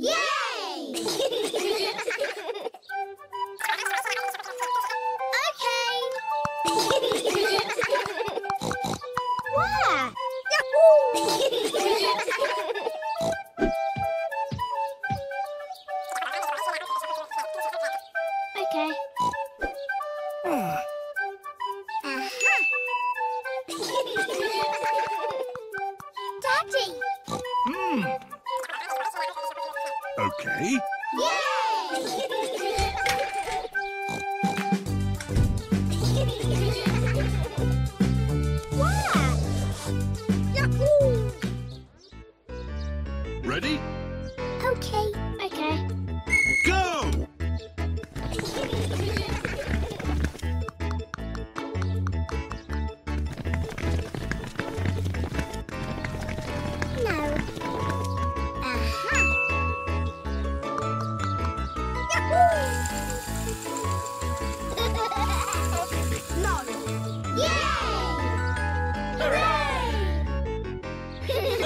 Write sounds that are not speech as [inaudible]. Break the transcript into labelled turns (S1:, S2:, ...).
S1: Yay! [laughs] okay. Where? okay. [laughs] Daddy!
S2: Hmm. Okay. [laughs]
S1: Yahoo!
S2: Ready?
S1: Okay. Okay.